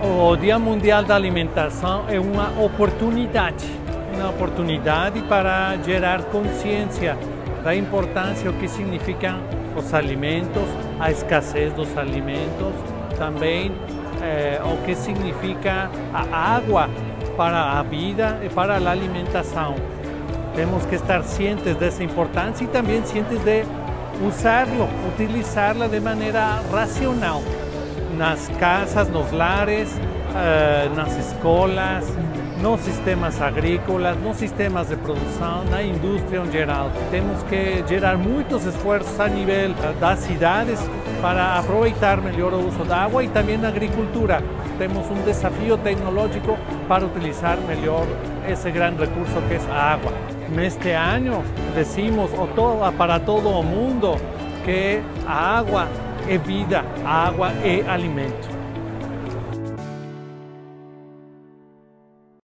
O Dia Mundial da Alimentação é uma oportunidade, uma oportunidade para gerar consciência da importância o que significam os alimentos, a escassez dos alimentos, também eh, o que significa a água para a vida e para a alimentação. Temos que estar cientes dessa importância e também cientes de usarlo, utilizarla de maneira racional nas casas, nos lares, eh, nas escolas, nos sistemas agrícolas, nos sistemas de produção, na indústria em geral. Temos que gerar muitos esforços a nível das cidades para aproveitar melhor o uso da água e também na agricultura. Temos um desafio tecnológico para utilizar melhor esse grande recurso que é a água. Neste ano, decimos para todo o mundo que a água é vida, água é alimento.